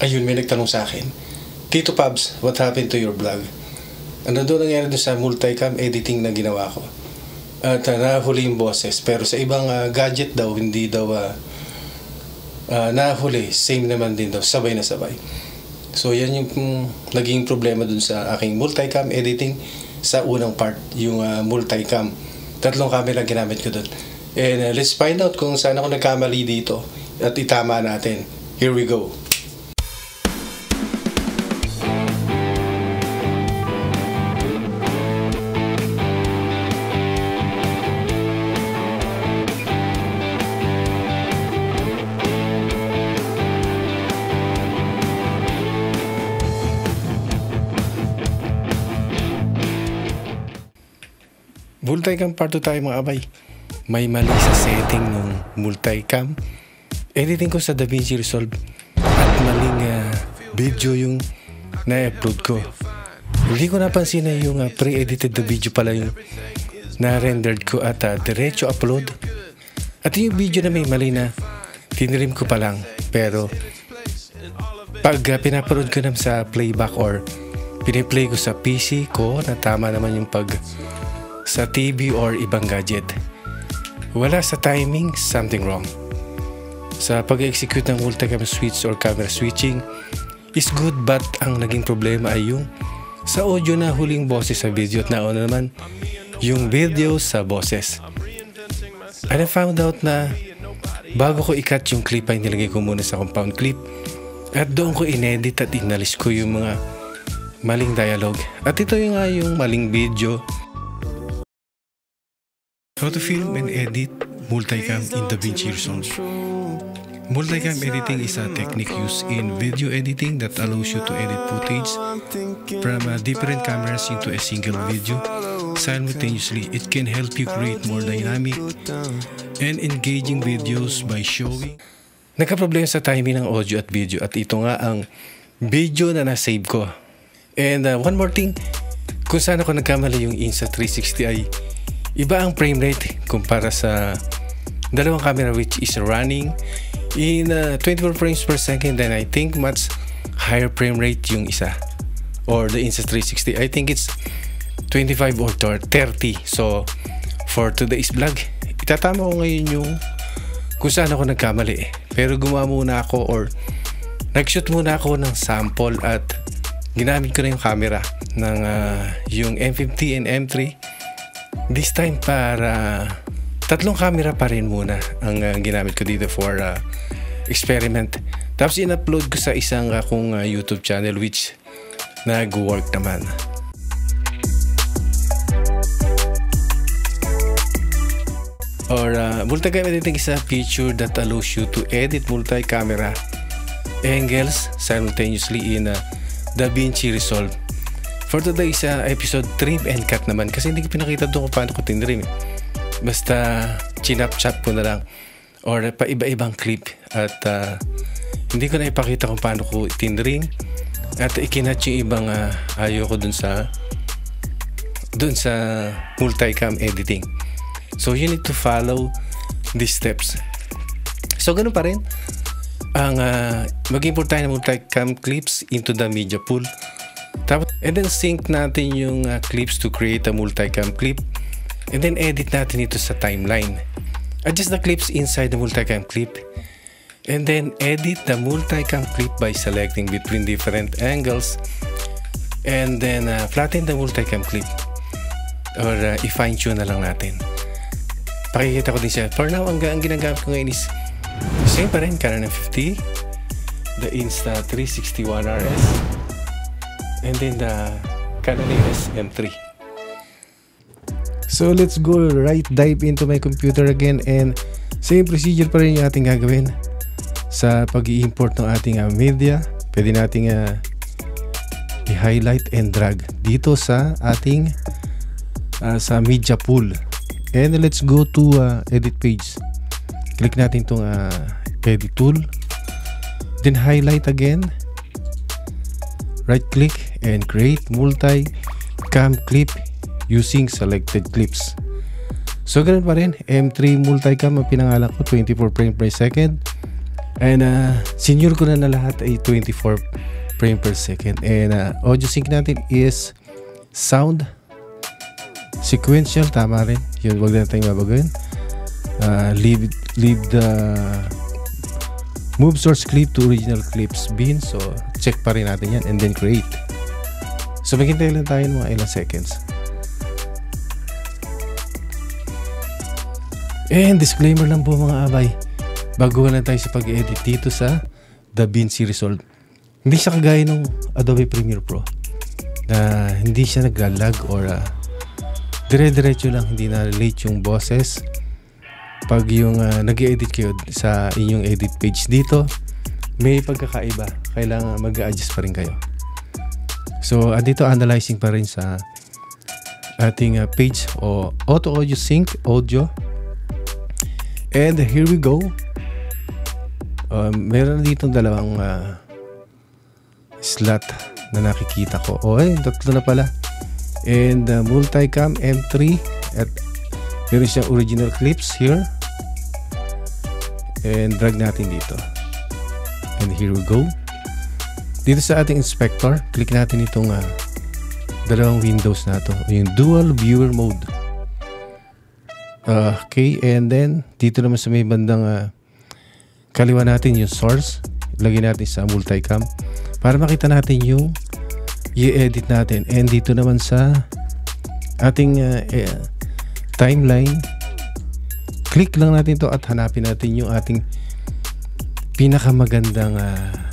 ayun, may nagtanong sa akin, Tito Pabs, what happened to your vlog? Ano doon nangyari doon sa multicam editing na ginawa ko? At uh, nahuli yung boses. Pero sa ibang uh, gadget daw, hindi daw uh, uh, nahuli. Same naman din daw. Sabay na sabay. So yan yung um, naging problema dun sa aking multicam editing sa unang part, yung uh, multicam. Tatlong camera ginamit ko dun. And uh, let's find out kung saan ako nagkamali dito at itama natin. Here we go. Multicam part 2 tayo mga abay. May mali sa setting ng multicam. Editing ko sa DaVinci Resolve at maling uh, video yung na-upload ko. Hindi ko napansin na yung uh, pre-edited na video pala yung na-rendered ko at uh, diretso upload. At yung video na may mali na tinrim ko pa lang. Pero pag uh, pinapanood ko naman sa playback or piniplay ko sa PC ko na tama naman yung pag sa TV or ibang gadget. Wala sa timing, something wrong. Sa pag-execute ng multicam switch or camera switching is good but ang naging problema ay yung sa audio na huling boses sa video at nauna naman yung video sa boses. And I found out na bago ko i-cut yung clip ay nilagay ko muna sa compound clip at doon ko inedit at inalis ko yung mga maling dialogue. At ito yung nga yung maling video How to film and edit multicam in DaVinci Resolve. Multicam editing is a technique used in video editing that allows you to edit footage from uh, different cameras into a single video simultaneously. It can help you create more dynamic and engaging videos by showing Nagka-problema sa timing ng audio at video at ito nga ang video na na-save ko. And uh, one more thing, kung saan ako nagkamali yung Insta360 ay Iba ang frame rate kumpara sa dalawang camera which is running in uh, 24 frames per second then I think much higher frame rate yung isa or the Insta360 I think it's 25 or 30 so for today's vlog itatama ko ngayon yung kung saan ako nagkamali. Pero gumawa muna ako or nag-shoot muna ako ng sample at ginamit ko na yung camera ng uh, yung M50 and M3 This time para tatlong camera pa rin muna ang uh, ginamit ko dito for uh, experiment. Tapos in-upload ko sa isang akong uh, YouTube channel which nag-work naman. Or uh, multi-cam editing is a feature that allows you to edit multi-camera angles simultaneously in uh, DaVinci Resolve For today's uh, episode, trim and cut naman. Kasi hindi ko pinakita doon kung paano ko tinrim. Basta chinap-chop ko na lang. Or pa iba-ibang clip. At uh, hindi ko na ipakita kung paano ko tinrim. At ikinat yung ibang uh, ayaw ko dun sa dun sa multicam editing. So you need to follow these steps. So ganun pa rin ang uh, mag-import tayo ng multicam clips into the media pool tapos, and then sync natin yung uh, clips to create a multicam clip. And then edit natin ito sa timeline. Adjust the clips inside the multicam clip. And then edit the multicam clip by selecting between different angles. And then uh, flatten the multicam clip. Or uh, i-fine tune na lang natin. Pakikita ko din siya. For now, ang, ang ginagamit ko ngayon is same pa rin, Canon M50, the Insta360 RS, and then the Canon EOS M3. So let's go right dive into my computer again and same procedure pa rin yung ating gagawin sa pag import ng ating uh, media. Pwede nating uh, i-highlight and drag dito sa ating uh, sa media pool. And let's go to uh, edit page. Click natin itong uh, edit tool. Then highlight again right click and create multi-cam clip using selected clips. So ganun pa rin, M3 multicam ang pinangalan ko, 24 frames per second. And uh, senior ko na na lahat ay 24 frame per second. And uh, audio sync natin is sound sequential. Tama rin. Yun, wag na tayong mabagoyin. Uh, leave, leave the move source clip to original clips bin. So, check pa rin natin yan. And then create. So, maghintay lang tayo mga ilang seconds. And disclaimer lang po mga abay bago na tayo sa pag-edit dito sa DaVinci Resolve. Hindi siya kagaya ng Adobe Premiere Pro na hindi siya naglalag or uh, dire-diretso lang hindi na-relate yung boses pag yung uh, nag-edit kayo sa inyong edit page dito may pagkakaiba kailangan mag-adjust pa rin kayo so andito analyzing pa rin sa ating uh, page o auto audio sync audio and here we go um, meron dito dalawang uh, slot na nakikita ko. O eh, tatlo na pala. And uh, multicam M3 at meron siyang original clips here. And drag natin dito. And here we go. Dito sa ating inspector, click natin itong uh, dalawang windows na to. Yung dual viewer mode. Uh, okay, and then dito naman sa may bandang uh, kaliwa natin yung source lagay natin sa multicam para makita natin yung i-edit natin and dito naman sa ating uh, eh, timeline click lang natin to at hanapin natin yung ating pinakamagandang uh,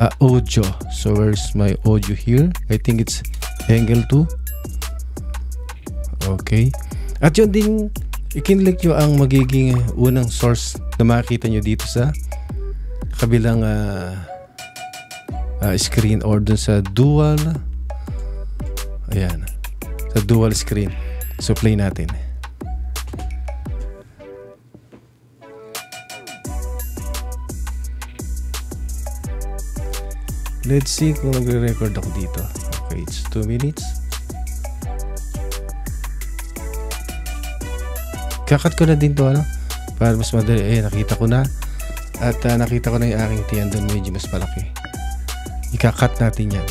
uh, audio so where's my audio here? I think it's angle 2 okay. At yun din ikinlik nyo ang magiging unang source na makikita nyo dito sa kabilang uh, uh, screen or dun sa dual. Ayan. Sa dual screen. So play natin let's see kung nagre-record ako dito. Okay it's 2 minutes. Kakat ko na din to ano? Para mas madali. Eh nakita ko na. At uh, nakita ko na yung aking tiyan doon. Medyo mas malaki. Ikakat natin yan.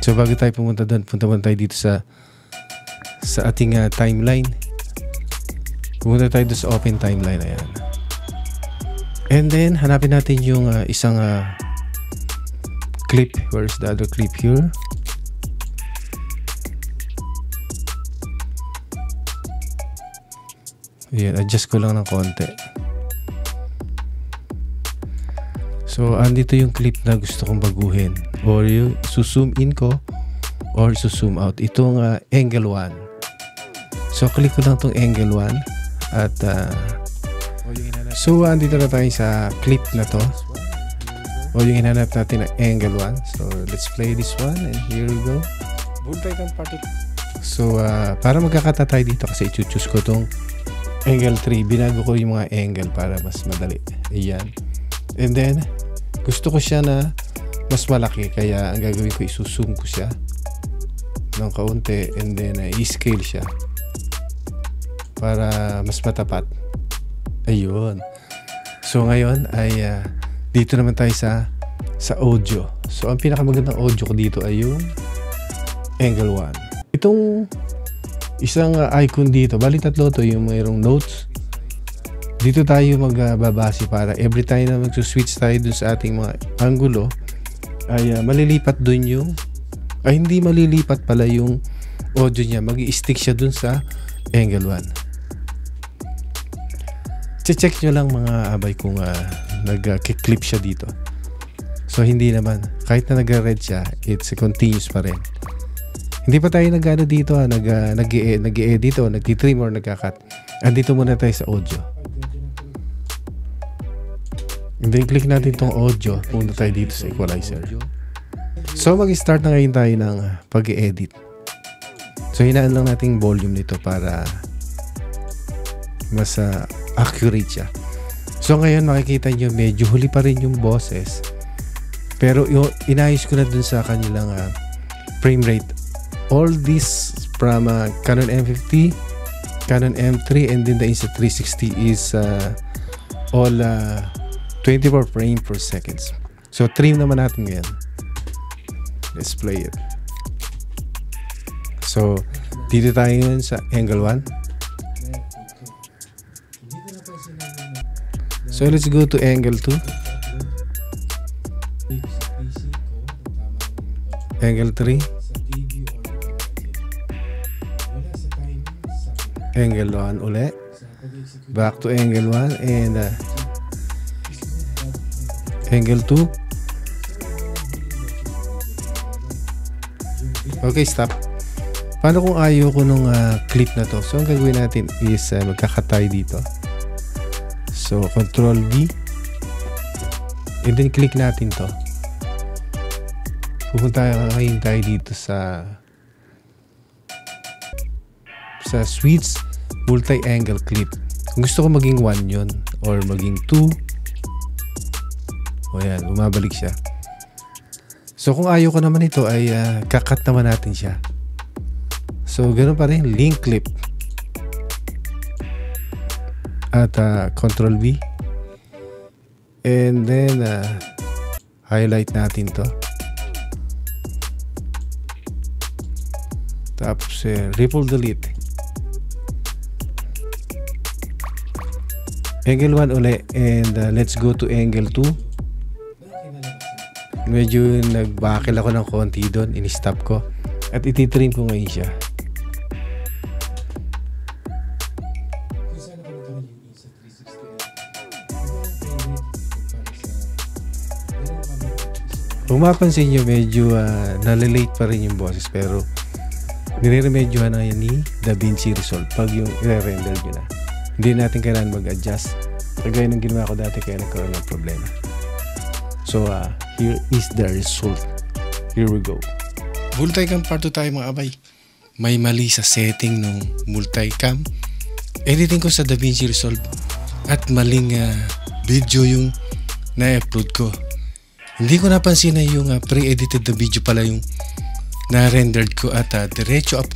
So bago tayo pumunta doon punta muna tayo dito sa sa ating uh, timeline. Pumunta tayo doon sa open timeline. Ayan. And then hanapin natin yung uh, isang uh, clip where's the other clip here Ayan, adjust ko lang ng konti. So, andito yung clip na gusto kong baguhin. Or yung suzoom in ko or suzoom out. Itong uh, angle 1. So, click ko lang tong angle 1 at uh, so, andito na tayo sa clip na to. O yung hinanap natin na angle 1. So, let's play this one and here we go. So, uh, para magkakata tayo dito kasi i-choose ko tong angle 3 binago ko yung mga angle para mas madali. Ayan. And then gusto ko siya na mas malaki. Kaya ang gagawin ko isusum ko siya ng kaunti and then uh, i-scale siya para mas matapat. Ayun. So ngayon ay uh, dito naman tayo sa sa audio so ang pinakamagandang audio ko dito ay yung angle 1 itong isang uh, icon dito. Bali tatlo to yung mayroong notes. Dito tayo magbabase para every time na mag-switch tayo dun sa ating mga angulo ay uh, malilipat dun yung ay hindi malilipat pala yung audio niya. mag stick siya dun sa angle 1. Che-check nyo lang mga abay kung uh, nag-clip siya dito. So hindi naman. Kahit na nag-red siya, it's continuous pa rin. Hindi pa tayo nag-ano dito ha, nag, uh, nag, nag edit o nag-trim or nagka-cut. Andito muna tayo sa audio. And then click natin tong audio. Punta tayo dito sa equalizer. So mag-start na ngayon tayo ng pag-edit. So hinaan lang natin volume nito para mas uh, accurate siya. So ngayon makikita nyo medyo huli pa rin yung boses. Pero yung inayos ko na dun sa kanilang uh, frame rate all this from uh, Canon M50 Canon M3 and then the Insta360 is uh, all uh, 24 frame per seconds. So trim naman natin ngayon. Let's play it. So dito tayo ngayon sa angle 1. So let's go to angle 2. Angle 3. Angle 1 uli. Back to angle 1 and uh, angle 2. Okay, stop. Paano kung ayaw ko nung uh, clip na to? So, ang gagawin natin is uh, magkakatay dito. So, control V. And then, click natin to. Pupunta ngayon tayo dito sa sa switch multi-angle clip. Gusto ko maging 1 yun or maging 2 o yan, bumabalik siya. So kung ayaw ko naman ito ay uh, kakat naman natin siya. So ganoon pa rin, link clip. At uh, control V. And then uh, highlight natin to. Tapos uh, ripple delete. Angle 1 uli and uh, let's go to angle 2. Medyo nagbakil ako ng konti doon, in-stop ko. At ititrim ko ngayon siya. Kung mapansin nyo, medyo uh, nalilate pa rin yung boses pero nire-remedyohan na yan ni DaVinci Resolve pag yung i-render nyo na. Hindi natin kailangan mag-adjust. Kagaya ng ginawa ko dati kaya nagkaroon ng problema. So, uh, here is the result. Here we go. Multicam part 2 tayo mga abay. May mali sa setting ng multicam. Editing ko sa DaVinci Resolve. At maling uh, video yung na-upload ko. Hindi ko napansin na yung uh, pre-edited na video pala yung na-rendered ko at uh, diretso up.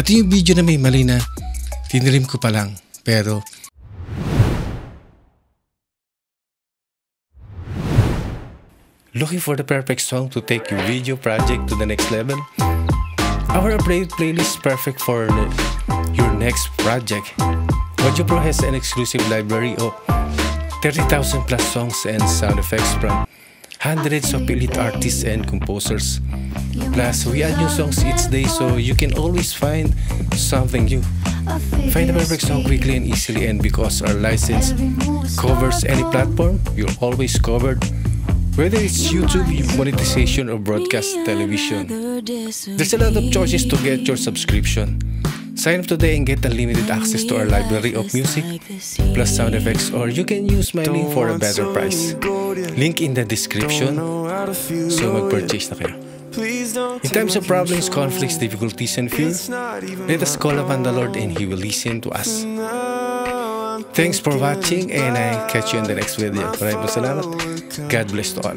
At yung video na may mali na tinrim ko pa lang. Pero Looking for the perfect song to take your video project to the next level? Our updated playlist is perfect for your next project. Audio Pro has an exclusive library of 30,000 plus songs and sound effects from hundreds of elite artists and composers. Plus, we add new songs each day so you can always find something new. Find the perfect song quickly and easily and because our license covers any platform, you're always covered whether it's YouTube, monetization, or broadcast television. There's a lot of choices to get your subscription. Sign up today and get unlimited access to our library of music, plus sound effects, or you can use my link for a better price. Link in the description, so mag-purchase na kayo. In times of problems, conflicts, difficulties, and fear, let us call upon the Lord and He will listen to us. Thanks for watching and I catch you in the next video. Maraming salamat. God bless to all.